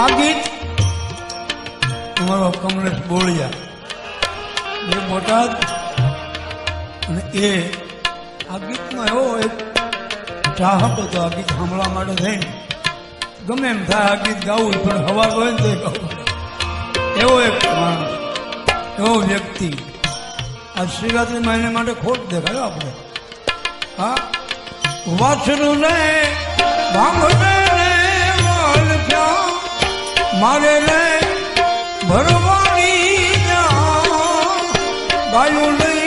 આ ગીત અમારો કમલેશ બોળિયા. એ બોટાદ અને એ આ ગીતમાં એવો એક ચાહક હતો, આ ગીત સાંભળવા માટે થઈને. ગમે એમ થાય આ ગીત ગાવું પણ હવા હોય ને તો એવો એક માણસ, એવો વ્યક્તિ. આ શિવરાત્રી એને માટે ખોટ દેખાયો આપણે. હા, વાછરું ને ભાંગને મારે ભરવાની બાયું